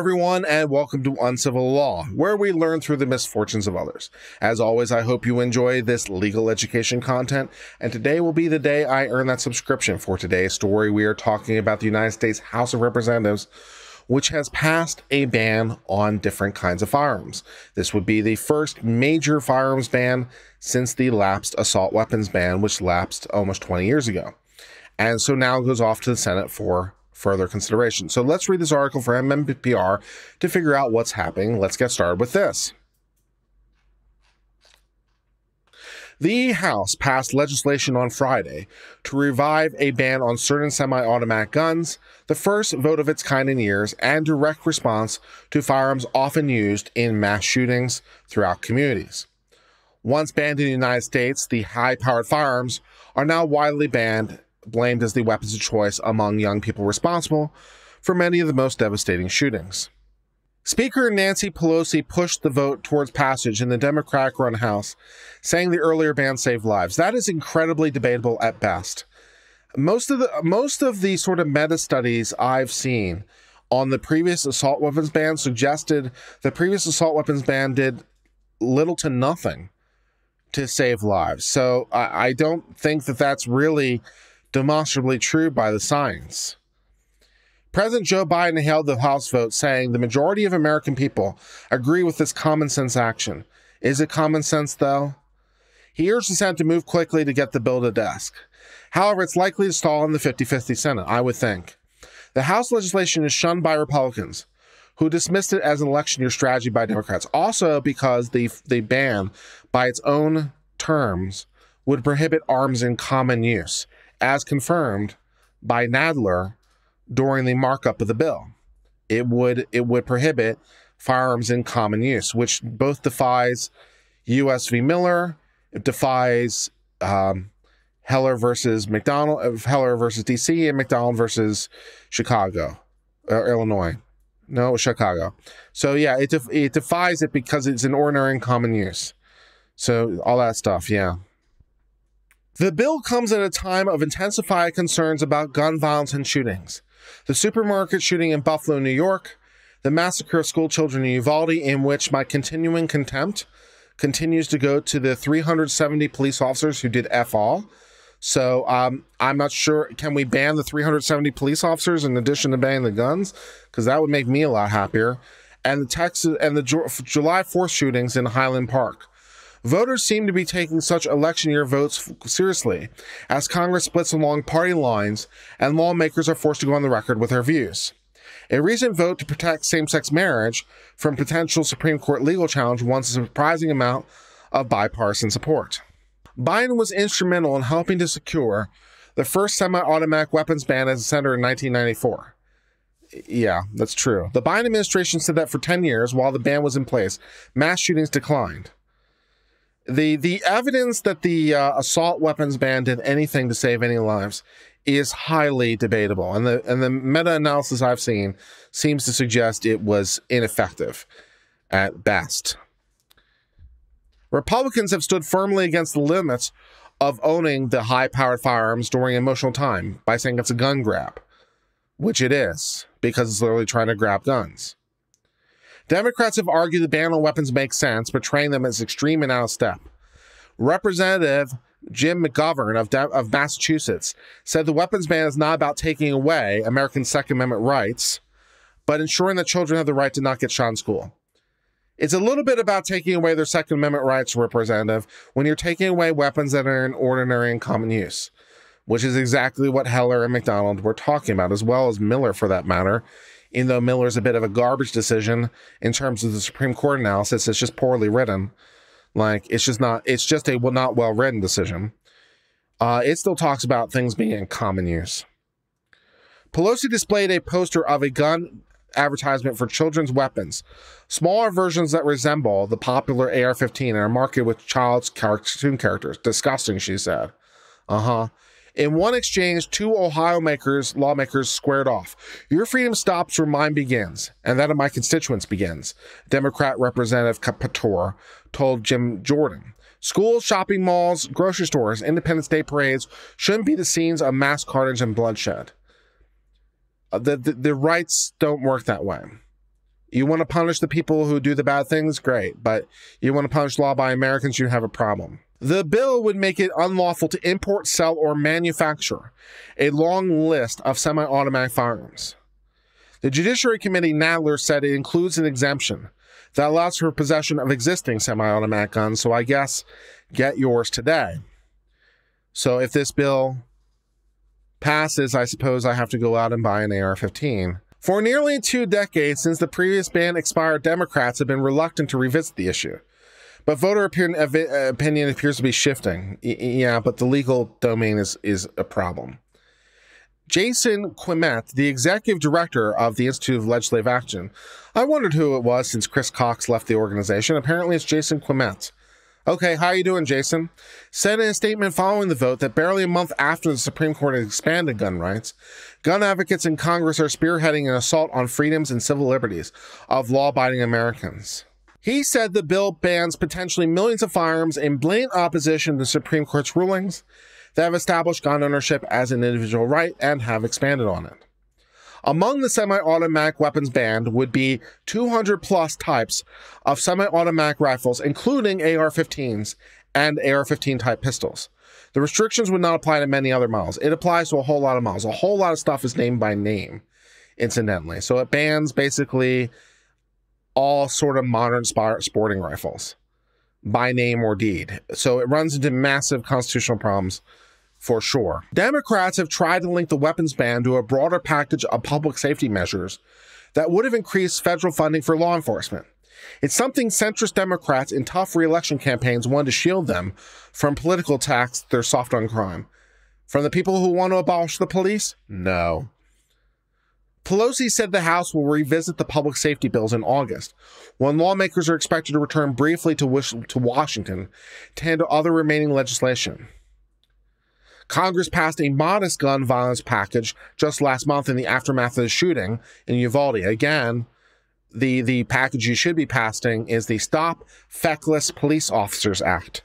everyone, and welcome to Uncivil Law, where we learn through the misfortunes of others. As always, I hope you enjoy this legal education content, and today will be the day I earn that subscription. For today's story, we are talking about the United States House of Representatives, which has passed a ban on different kinds of firearms. This would be the first major firearms ban since the lapsed assault weapons ban, which lapsed almost 20 years ago. And so now it goes off to the Senate for further consideration. So let's read this article for NPR to figure out what's happening. Let's get started with this. The House passed legislation on Friday to revive a ban on certain semi automatic guns, the first vote of its kind in years, and direct response to firearms often used in mass shootings throughout communities. Once banned in the United States, the high powered firearms are now widely banned blamed as the weapons of choice among young people responsible for many of the most devastating shootings. Speaker Nancy Pelosi pushed the vote towards passage in the Democratic run House, saying the earlier ban saved lives. That is incredibly debatable at best. Most of the most of the sort of meta studies I've seen on the previous assault weapons ban suggested the previous assault weapons ban did little to nothing to save lives. So I, I don't think that that's really demonstrably true by the science. President Joe Biden held the House vote saying the majority of American people agree with this common sense action. Is it common sense, though? He urged the Senate to move quickly to get the bill to desk. However, it's likely to stall in the 50 50 Senate, I would think. The House legislation is shunned by Republicans, who dismissed it as an election year strategy by Democrats, also because the, the ban, by its own terms, would prohibit arms in common use as confirmed by Nadler during the markup of the bill. It would it would prohibit firearms in common use, which both defies U.S. v. Miller, it defies um, Heller versus McDonald, uh, Heller versus D.C., and McDonald versus Chicago, uh, Illinois. No, Chicago. So yeah, it def- it defies it because it's an ordinary and common use. So all that stuff, yeah. The bill comes at a time of intensified concerns about gun violence and shootings. The supermarket shooting in Buffalo, New York, the massacre of schoolchildren in Uvalde, in which my continuing contempt continues to go to the 370 police officers who did F all. So um, I'm not sure. Can we ban the 370 police officers in addition to banning the guns? Because that would make me a lot happier. And the Texas and the July 4th shootings in Highland Park. Voters seem to be taking such election year votes seriously, as Congress splits along party lines and lawmakers are forced to go on the record with their views. A recent vote to protect same sex marriage from potential Supreme Court legal challenge won a surprising amount of bipartisan support. Biden was instrumental in helping to secure the first semi automatic weapons ban as a senator in 1994. Yeah, that's true. The Biden administration said that for 10 years, while the ban was in place, mass shootings declined the the evidence that the uh, assault weapons ban did anything to save any lives is highly debatable, and the and the meta analysis I've seen seems to suggest it was ineffective at best. Republicans have stood firmly against the limits of owning the high-powered firearms during emotional time by saying it's a gun grab, which it is because it's literally trying to grab guns. Democrats have argued the ban on weapons makes sense, portraying them as extreme and out of step. Representative Jim McGovern of, De- of Massachusetts said the weapons ban is not about taking away American Second Amendment rights, but ensuring that children have the right to not get shot in school. It's a little bit about taking away their Second Amendment rights, Representative, when you're taking away weapons that are in ordinary and common use, which is exactly what Heller and McDonald were talking about, as well as Miller for that matter even though Miller's a bit of a garbage decision in terms of the Supreme Court analysis, it's just poorly written. Like it's just not it's just a not well written decision. Uh, it still talks about things being in common use. Pelosi displayed a poster of a gun advertisement for children's weapons, smaller versions that resemble the popular AR-15 and are marketed with child's cartoon characters. Disgusting, she said. Uh huh. In one exchange, two Ohio makers, lawmakers squared off. Your freedom stops where mine begins, and that of my constituents begins, Democrat Representative Pator told Jim Jordan. Schools, shopping malls, grocery stores, Independence Day parades shouldn't be the scenes of mass carnage and bloodshed. Uh, the, the, the rights don't work that way. You want to punish the people who do the bad things? Great. But you want to punish law abiding Americans? You have a problem. The bill would make it unlawful to import, sell, or manufacture a long list of semi automatic firearms. The Judiciary Committee Nadler said it includes an exemption that allows for possession of existing semi automatic guns. So I guess get yours today. So if this bill passes, I suppose I have to go out and buy an AR 15. For nearly two decades since the previous ban expired, Democrats have been reluctant to revisit the issue. But voter uh, uh, opinion appears to be shifting. Yeah, but the legal domain is, is a problem. Jason Ouimet, the executive director of the Institute of Legislative Action. I wondered who it was since Chris Cox left the organization. Apparently, it's Jason Ouimet. Okay, how are you doing, Jason? Said in a statement following the vote that barely a month after the Supreme Court had expanded gun rights, gun advocates in Congress are spearheading an assault on freedoms and civil liberties of law-abiding Americans. He said the bill bans potentially millions of firearms in blatant opposition to the Supreme Court's rulings that have established gun ownership as an individual right and have expanded on it. Among the semi-automatic weapons banned would be 200 plus types of semi-automatic rifles, including AR-15s and AR-15 type pistols. The restrictions would not apply to many other models. It applies to a whole lot of models. A whole lot of stuff is named by name, incidentally. So it bans basically all sort of modern sporting rifles by name or deed. So it runs into massive constitutional problems for sure. Democrats have tried to link the weapons ban to a broader package of public safety measures that would have increased federal funding for law enforcement. It's something centrist Democrats in tough reelection campaigns wanted to shield them from political attacks they're soft on crime. From the people who want to abolish the police? No. Pelosi said the House will revisit the public safety bills in August, when lawmakers are expected to return briefly to, to Washington to handle other remaining legislation. Congress passed a modest gun violence package just last month in the aftermath of the shooting in Uvalde. Again, the, the package you should be passing is the Stop Feckless Police Officers Act.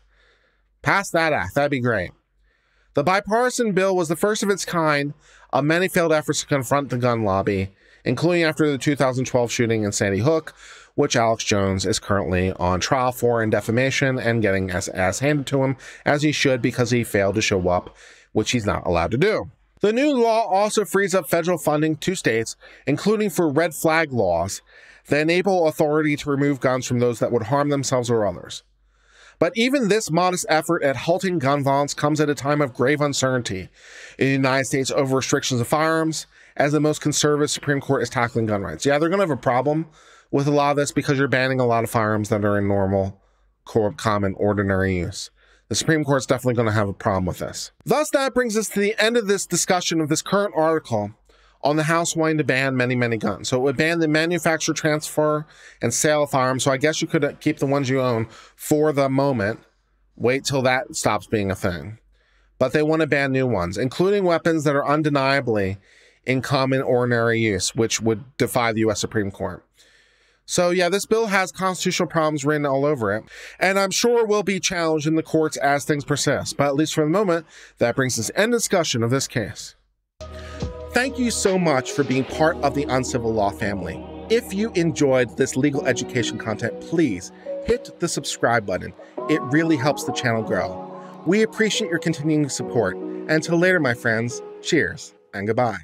Pass that act. That'd be great. The bipartisan bill was the first of its kind of many failed efforts to confront the gun lobby, including after the 2012 shooting in Sandy Hook, which Alex Jones is currently on trial for in defamation and getting as ass handed to him, as he should because he failed to show up which he's not allowed to do. The new law also frees up federal funding to states, including for red flag laws that enable authority to remove guns from those that would harm themselves or others. But even this modest effort at halting gun violence comes at a time of grave uncertainty in the United States over restrictions of firearms, as the most conservative Supreme Court is tackling gun rights. Yeah, they're going to have a problem with a lot of this because you're banning a lot of firearms that are in normal, common, ordinary use. The Supreme Court's definitely going to have a problem with this. Thus, that brings us to the end of this discussion of this current article on the House wanting to ban many, many guns. So it would ban the manufacture, transfer, and sale of firearms. So I guess you could uh, keep the ones you own for the moment. Wait till that stops being a thing. But they want to ban new ones, including weapons that are undeniably in common ordinary use, which would defy the U.S. Supreme Court. So, yeah, this bill has constitutional problems written all over it, and I'm sure will be challenged in the courts as things persist. But at least for the moment, that brings us end discussion of this case. Thank you so much for being part of the Uncivil Law family. If you enjoyed this legal education content, please hit the subscribe button. It really helps the channel grow. We appreciate your continuing support. Until later, my friends, cheers and goodbye.